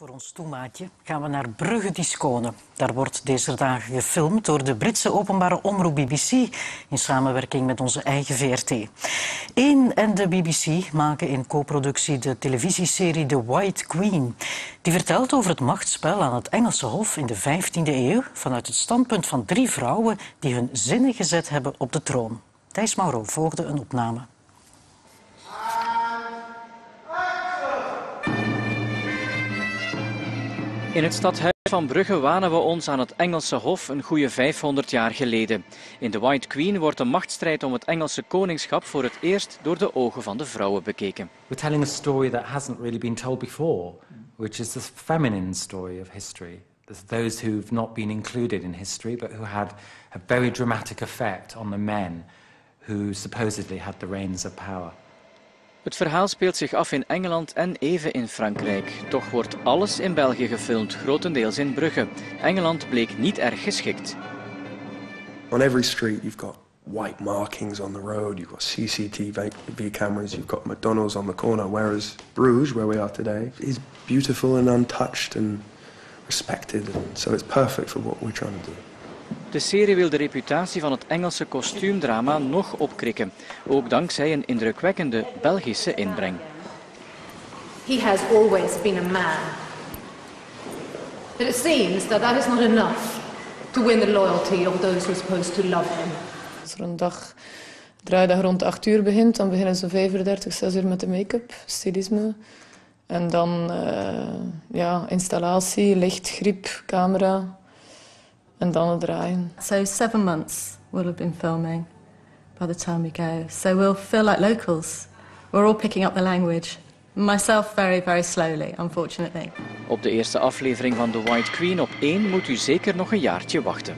Voor ons toemaatje gaan we naar Brugge die Skone. Daar wordt deze dagen gefilmd door de Britse openbare omroep BBC in samenwerking met onze eigen VRT. Eén en de BBC maken in co-productie de televisieserie The White Queen. Die vertelt over het machtsspel aan het Engelse Hof in de 15e eeuw vanuit het standpunt van drie vrouwen die hun zinnen gezet hebben op de troon. Thijs Mauro volgde een opname. In het stadhuis van Brugge wanen we ons aan het Engelse Hof een goede 500 jaar geleden. In The White Queen wordt de machtsstrijd om het Engelse koningschap voor het eerst door de ogen van de vrouwen bekeken. We're telling a story that hasn't really been told before, which is the feminine story of history. Those who've not been included in history, but who had a very dramatic effect on the men who supposedly had the reins of power. Het verhaal speelt zich af in Engeland en even in Frankrijk. Toch wordt alles in België gefilmd, grotendeels in Brugge. Engeland bleek niet erg geschikt. On every street you've got white markings on the road, you've got CCTV cameras, you've got McDonald's on the corner, whereas Bruges, where we are today, is beautiful and untouched and respected. And so it's perfect for what we're trying to do. De serie wil de reputatie van het Engelse kostuumdrama nog opkrikken, ook dankzij een indrukwekkende Belgische inbreng. He has always been a man. But it seems that that is not enough to win the loyalty of those who are supposed to love him. Als er een dag, draaidag rond 8 uur begint, dan beginnen ze 35, 6 uur met de make-up, stilisme. En dan uh, ja, installatie, licht, griep, camera. En dan het draaien. So seven months we'll have been filming by the time we go. So we'll feel like locals. We're all picking up the language. Myself very, very slowly, unfortunately. Op de eerste aflevering van The White Queen op 1 moet u zeker nog een jaartje wachten.